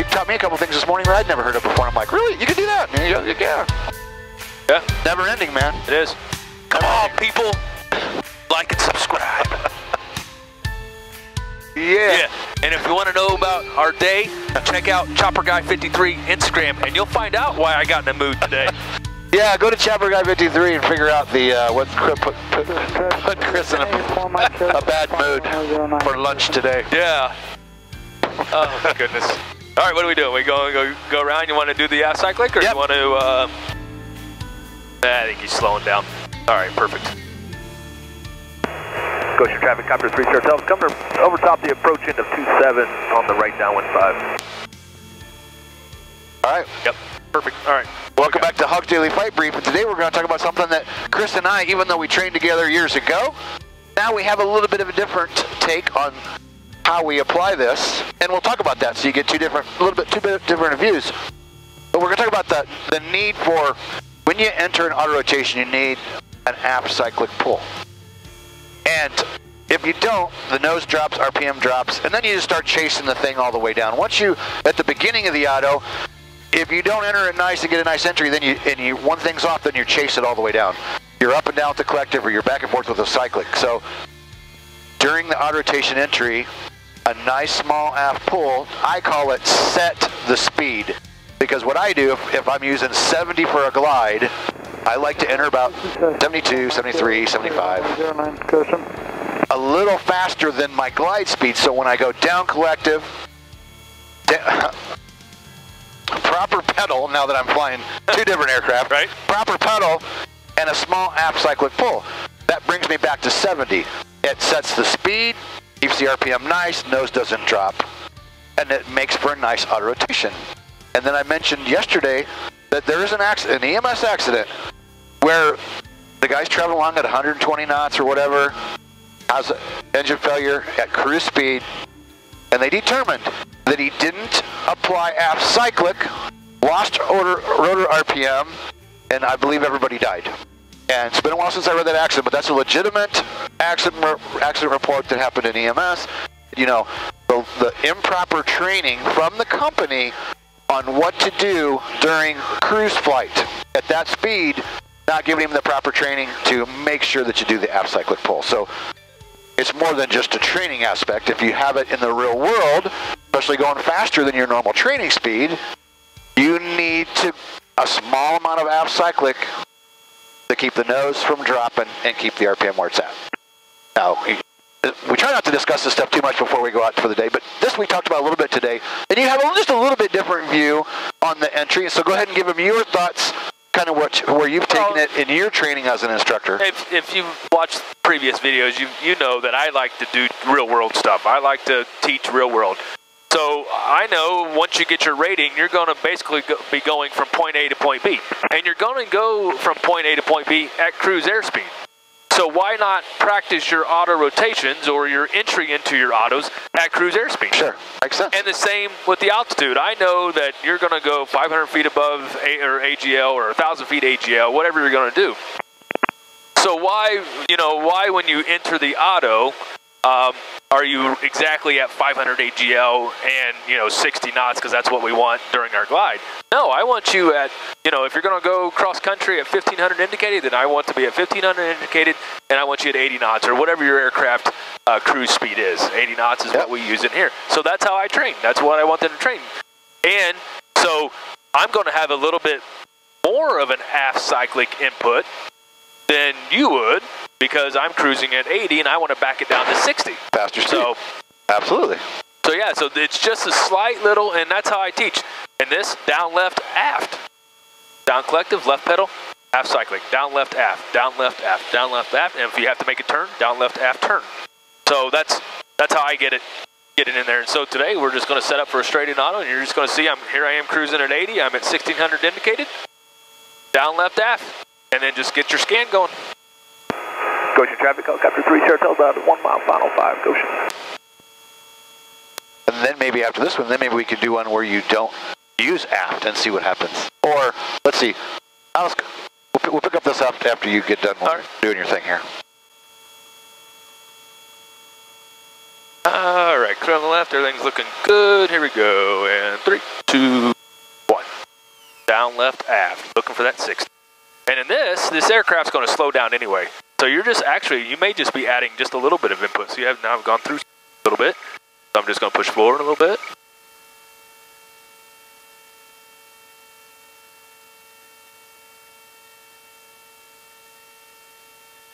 you taught me a couple things this morning that I'd never heard of before. I'm like, really? You can do that? Go, yeah. Yeah, Never ending, man. it is. Come on, people. Like and subscribe. Yeah. Yeah. And if you want to know about our day, check out Chopper Guy 53 Instagram, and you'll find out why I got in the mood today. Yeah, go to Chopper Guy 53 and figure out the uh, what put, put, put, put Chris in a, a bad mood for lunch today. yeah. Oh goodness. All right, what are we doing? We go go go around. You want to do the uh, cyclic, or Yep. you want to? Uh, I think he's slowing down. All right, perfect. Goshen traffic, copter 3 Star Hotel. Come to over top the approach end of two seven on the right downwind 5. All right. Yep, perfect. All right. Welcome back to HOGS Daily Flight Brief, and today we're going to talk about something that Chris and I, even though we trained together years ago, now we have a little bit of a different take on how we apply this, and we'll talk about that so you get two different, a little bit two different views. But we're going to talk about the the need for when you enter an auto rotation, you need an aft cyclic pull, and if you don't, the nose drops, RPM drops, and then you just start chasing the thing all the way down. Once you, at the beginning of the auto, if you don't enter it nice and get a nice entry, then you and you one thing's off, then you chase it all the way down. You're up and down with the collective, or you're back and forth with the cyclic. So during the auto rotation entry, a nice small aft pull, I call it set the speed. Because what I do, if, if I'm using 70 for a glide, I like to enter about 72, 73, 75 a little faster than my glide speed. So when I go down collective, proper pedal, now that I'm flying two different aircraft, Right. proper pedal and a small aft cyclic pull. That brings me back to 70. It sets the speed, keeps the RPM nice, nose doesn't drop, and it makes for a nice auto rotation. And then I mentioned yesterday that there is an accident, an EMS accident, where the guy's traveling along at 120 knots or whatever, has engine failure at cruise speed, and they determined that he didn't apply aft cyclic, lost rotor, rotor RPM, and I believe everybody died. And it's been a while since I read that accident, but that's a legitimate accident re- accident report that happened in EMS. You know, the, the improper training from the company on what to do during cruise flight at that speed, not giving him the proper training to make sure that you do the aft cyclic pull. So it's more than just a training aspect. If you have it in the real world, especially going faster than your normal training speed, you need to a small amount of aft cyclic to keep the nose from dropping and keep the RPM where it's at. Now, we- try not to discuss this stuff too much before we go out for the day, but this we talked about a little bit today, and you have just a little bit different view on the entry. So go ahead and give them your thoughts, kind of what where you've taken Well- it in your training as an instructor. If, if you've watched previous videos, you you know that I like to do real world stuff. I like to teach real world. So I know once you get your rating, you're going to basically go, be going from point A to point B, and you're going to go from point A to point B at cruise airspeed. So why not practice your auto rotations or your entry into your autos at cruise airspeed? Sure, makes sense. And the same with the altitude. I know that you're going to go 500 feet above A- or AGL or 1,000 feet AGL, whatever you're going to do. So why, you know, why when you enter the auto, um, are you exactly at 500 AGL and you know 60 knots because that's what we want during our glide? No, I want you at, you know, if you're going to go cross country at 1500 indicated, then I want to be at 1500 indicated, and I want you at 80 knots or whatever your aircraft uh, cruise speed is. 80 knots is Yep. what we use in here. So that's how I train. That's what I want them to train. And so I'm going to have a little bit more of an aft cyclic input than you would because I'm cruising at 80 and I want to back it down to 60. Faster speed. So, Absolutely. so yeah, so it's just a slight little, and that's how I teach. And this down left aft, down collective left pedal, aft cyclic, down left aft, down left aft, down left aft, and if you have to make a turn, down left aft turn. So that's that's how I get it get it in there. And so today we're just going to set up for a straight in auto, and you're just going to see I'm here. I am cruising at 80. I'm at 1600 indicated, down left aft, and then just get your scan going. Goshen traffic, helicopter 3 Star Hotel out at 1 mile, final 5, Goshen. And then maybe after this one, then maybe we could do one where you don't use aft and see what happens. Or let's see, Alice, we'll, pick- we'll pick up this up after you get done All right. doing your thing here. All right, clear on the left. Everything's looking good. Here we go. And three, two, one. Down, left, aft. Looking for that 60. And in this, this aircraft's going to slow down anyway. So you're just actually, you may just be adding just a little bit of input. So you have now gone through a little bit. So I'm just going to push forward a little bit.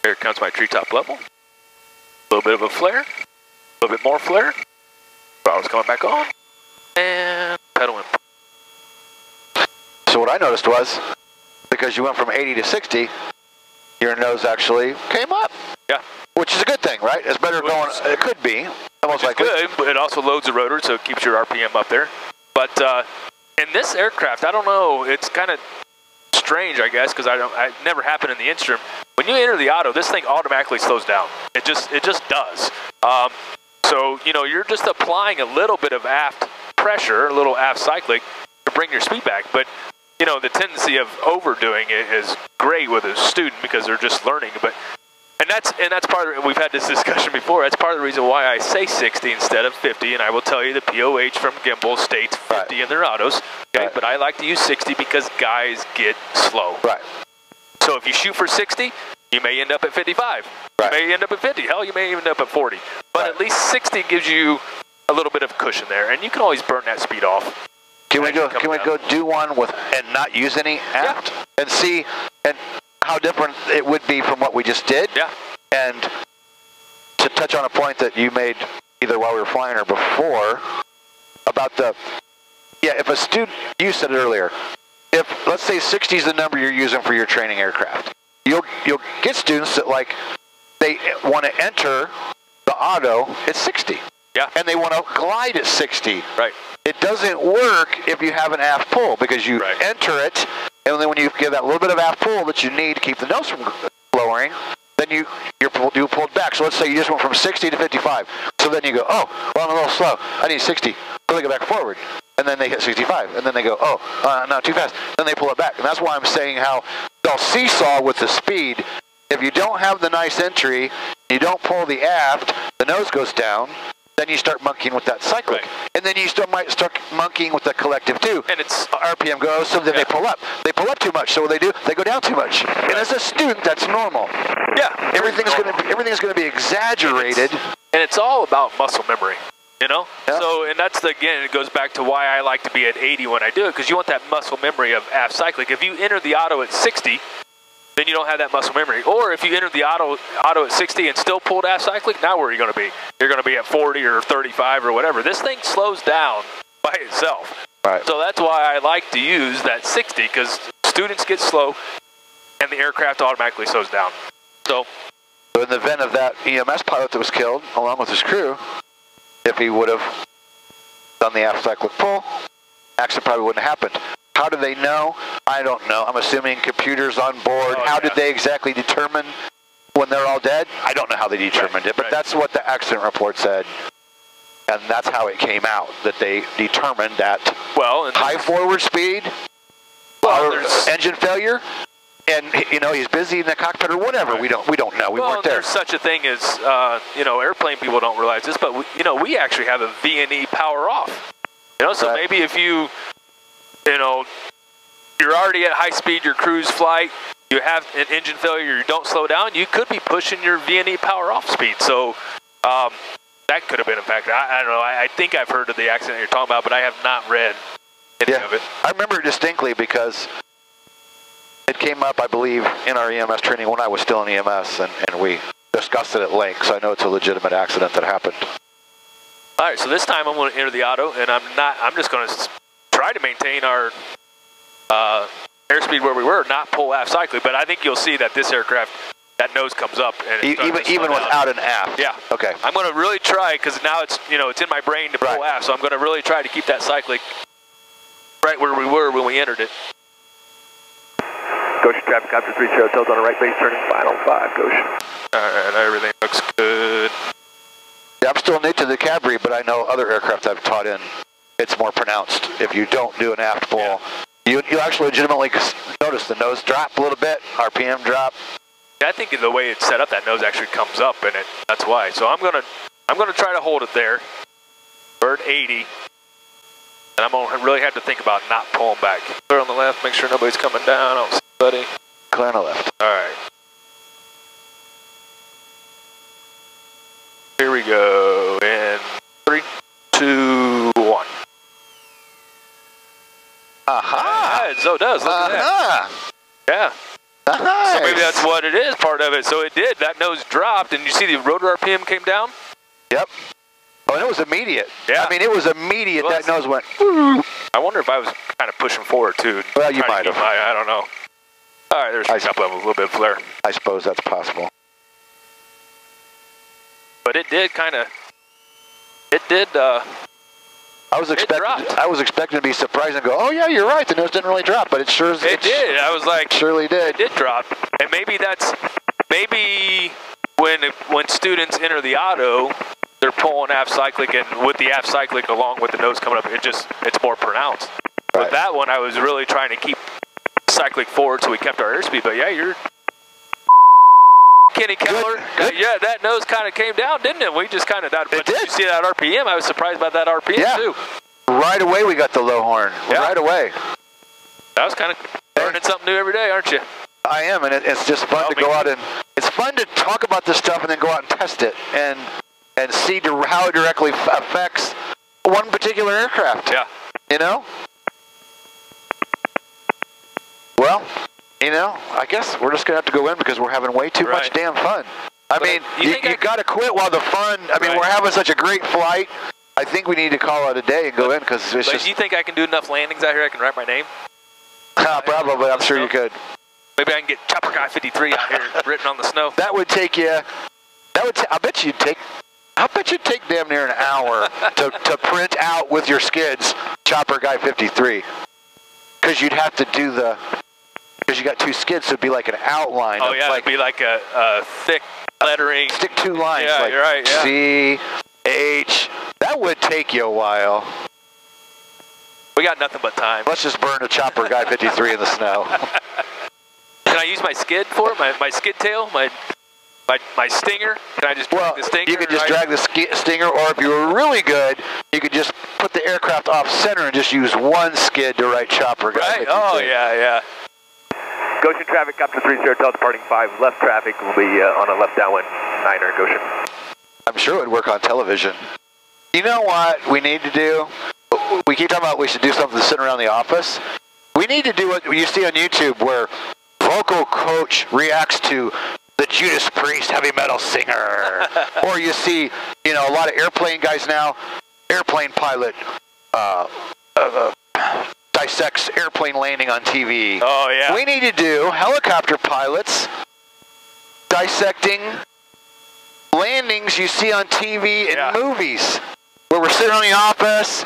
Here comes my treetop level. A little bit of a flare. A little bit more flare. Throttle's coming back on. And pedaling. So what I noticed was, because you went from 80 to 60, your nose actually came up. Yeah. Which is a good thing, right? It's better going, it could be, almost likely. good, but it also loads the rotor, so it keeps your RPM up there. But uh, in this aircraft, I don't know, it's kind of strange, I guess, because I don't, I never happened in the instrument. When you enter the auto, this thing automatically slows down. It just, it just does. Um, so you know, you're just applying a little bit of aft pressure, a little aft cyclic, to bring your speed back. But you know, the tendency of overdoing it is great with a student because they're just learning. But and that's and that's part of we've had this discussion before. That's part of the reason why I say 60 instead of 50. And I will tell you the POH from Guimbal states 50 Right. in their autos. Okay, Right. but I like to use 60 because guys get slow. Right. So if you shoot for 60, you may end up at 55. Right. You may end up at 50. Hell, you may end up at 40. But Right. at least 60 gives you a little bit of cushion there, and you can always burn that speed off. Can we go? Can we go do one with and not use any aft and see and how different it would be from what we just did? Yeah. And to touch on a point that you made either while we were flying or before about the yeah, if a student you said it earlier, if let's say 60 is the number you're using for your training aircraft, you'll you'll get students that like they want to enter the auto at 60. Yeah. And they want to glide at 60. Right. It doesn't work if you have an aft pull because you Right. enter it, and then when you give that little bit of aft pull that you need to keep the nose from lowering, then you you're pulled, you pulled back. So let's say you just went from 60 to 55. So then you go, oh, well I'm a little slow. I need 60. So they go back forward, and then they hit 65, and then they go, oh, uh, no, too fast. Then they pull it back, and that's why I'm saying how they'll seesaw with the speed. If you don't have the nice entry, you don't pull the aft, the nose goes down. Then you start monkeying with that cyclic, Right. and then you still might start monkeying with the collective too. And it's uh, RPM goes, so then Yeah. they pull up. They pull up too much, so what they do? They go down too much. And as a student, that's normal. yeah, Everything's going to be everything's going to be exaggerated. and it's all about muscle memory. You know, Yeah. so and that's the, again, it goes back to why I like to be at 80 when I do it because you want that muscle memory of aft cyclic. If you enter the auto at 60, then you don't have that muscle memory. Or if you enter the auto auto at 60 and still pulled aft cyclic, now where are you going to be? You're going to be at 40 or 35 or whatever. This thing slows down by itself. Right. So that's why I like to use that 60 because students get slow and the aircraft automatically slows down. So So in the event of that EMS pilot that was killed, along with his crew, if he would have done the aft cyclic pull, accident probably wouldn't have happened. How do they know? I don't know. I'm assuming computers on board. Oh, how yeah. did they exactly determine when they're all dead? I don't know how they determined it, but right. that's what the accident report said. And that's how it came out, that they determined that well, and high forward speed, Well, or engine failure, and you know he's busy in the cockpit or whatever. Right. We don't we don't know. We well, weren't there. there's such a thing as uh, you know, airplane people don't realize this, but we, you know, we actually have a VNE power off. You know, so Right. maybe if you, you know, you're already at high speed, your cruise flight, you have an engine failure, you don't slow down, you could be pushing your VNE power off speed. So um, that could have been a factor. I, I don't know. I, I think I've heard of the accident you're talking about, but I have not read any Yeah, of it. I remember it distinctly because it came up, I believe, in our EMS training when I was still in EMS, and, and we discussed it at length. So I know it's a legitimate accident that happened. All right, so this time I'm going to enter the auto, and I'm not. I'm just going to try to maintain our airspeed where we were, not pull aft cyclic. But I think you'll see that this aircraft, that nose comes up, and it even to even down. without an aft. Yeah. Okay. I'm going to really try because now it's you know it's in my brain to pull Right. aft, so I'm going to really try to keep that cyclic right where we were when we entered it. Goshen traffic after 30 hotels on the right base turning final five, Goshen. All right, everything looks good. Yeah, I'm still new to the Cabri, but I know other aircraft I've taught in. It's more pronounced. If you don't do an aft pull, Yeah. You you actually legitimately notice the nose drop a little bit, RPM drop. I think the way it's set up, that nose actually comes up, and it that's why. So I'm going to I'm going to try to hold it there. Bird 80. And I'm going to really have to think about not pulling back. Clear on the left, make sure nobody's coming down. I don't see anybody. Clear on the left. All right. Here we go. In three, two, one. Aha! Yeah, so it does. Look at that. Yeah. Nice. So maybe that's what it is, part of it. So it did. That nose dropped, and you see the rotor RPM came down? Yep. Oh, and it was immediate. Yeah. I mean, it was immediate. It That nose went. I wonder if I was kind of pushing forward, too. Well, you might have. my- I don't know. All right, there's I- a up level, a little bit of flare. I suppose that's possible. But it did kind of, it did, uh, I was expecting. dropped. I was expecting to be surprised and go, "Oh yeah, you're right. The nose didn't really drop, but it sure. it did. I was like, Surely did. it did drop. And maybe that's, maybe when when students enter the auto, they're pulling aft cyclic, and with the aft cyclic along with the nose coming up, it just, it's more pronounced. Right. With that one, I was really trying to keep cyclic forward so we kept our airspeed. But yeah, you're Kenny Keller. good. Yeah, that nose kind of came down, didn't it? We just kind of that. It did. You see that RPM? I was surprised by that RPM Yeah. too. Right away, we got the low horn. Yeah. Right away. That was kind of learning something new every day, aren't you? I am, and it, it's just fun to go out and it's fun to talk about this stuff and then go out and test it and and see how it directly f- affects one particular aircraft. Yeah. You know. Well, you know, I guess we're just gonna have to go in because we're having way too much damn fun. I But mean, you you, you, got to quit while the fun. I mean, Right. we're having such a great flight. I think we need to call it a day and go in because it's But just you think I can do enough landings out here? I can write my name. probably. I'm sure you could. Maybe I can get Chopper Guy 53 out here written on the snow. That would take you. That would. I bet you'd take. I bet you'd take damn near an hour to, to print out with your skids Chopper Guy 53. Because you'd have to do the. Because you got two skids, so it'd be like an outline. Oh yeah, like it'd be like a, a thick lettering. stick two lines. Yeah, like you're right, yeah. C, H. That would take you a while. We got nothing but time. Let's just burn a Chopper Guy 53 in the snow. Can I use my skid for it? My, my skid tail? My my my stinger? Can I just drag Well, the stinger? you could just right? drag the ski- stinger, or if you were really good, you could just put the aircraft off center and just use one skid to write Chopper Guy Right. Oh yeah, yeah. Goshen traffic, Copter 3 Hotel departing 5. Left traffic will be uh, on a left downwind 9er Goshen. I'm sure it would work on television. You know what we need to do? We keep talking about we should do something sitting around the office. We need to do what you see on YouTube where vocal coach reacts to the Judas Priest heavy metal singer. or you see, you know, a lot of airplane guys now, airplane pilot uh, uh, uh, dissects airplane landing on TV. Oh yeah. We need to do helicopter pilots dissecting landings you see on TV in Yeah. movies. Where we're sitting on the office,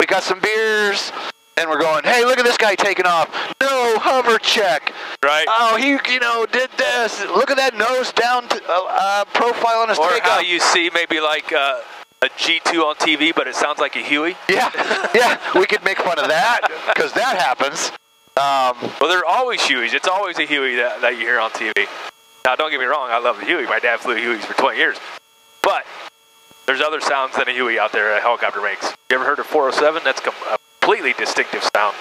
we got some beers, and we're going, hey, look at this guy taking off. No, hover check. right. Oh, he, you know, did this. Look at that nose down to, uh, uh, profile on his or takeoff. how you see maybe like uh, a G2 on TV, but it sounds like a Huey. yeah, yeah, we could make fun of that, because that happens. Um, Well, they're always Hueys. It's always a Huey that, that you hear on TV. Now, don't get me wrong. I love the Huey. My dad flew Hueys for 20 years. But there's other sounds than a Huey out there a helicopter makes. You ever heard of 407? That's com- a completely distinctive sound.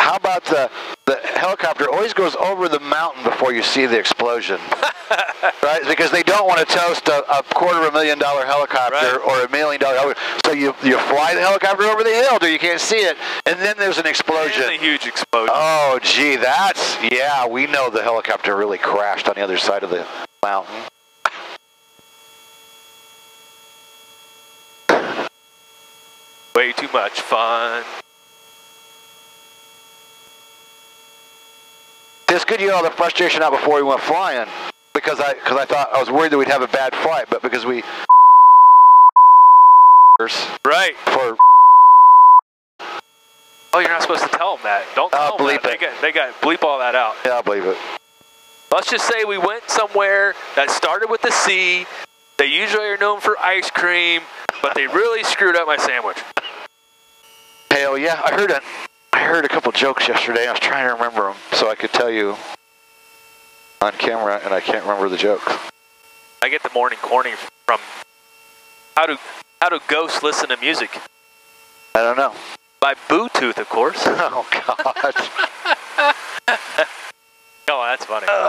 How about the the helicopter always goes over the mountain before you see the explosion, right? Because they don't want to toast a, a quarter of a million dollar helicopter Right. or a million dollar. helicopter. So you you fly the helicopter over the hill, so you can't see it, and then there's an It's explosion. a huge explosion. Oh, gee, that's yeah. We know the helicopter really crashed on the other side of the mountain. Way too much fun. It's good you all the frustration out before we went flying, because I because I thought I was worried that we'd have a bad flight, but because we Right. for Oh, you're not supposed to tell them that. Don't tell Uh, them bleep that. it. They got, they got bleep all that out. yeah, I believe it. Let's just say we went somewhere that started with the C They usually are known for ice cream, but they really screwed up my sandwich. Hell yeah, I heard a, I heard a couple jokes yesterday. I was trying to remember them so I could tell you on camera, and I can't remember the joke. I get the morning corny from How do how do ghosts listen to music? I don't know. By Bluetooth, of course. Oh God. Oh,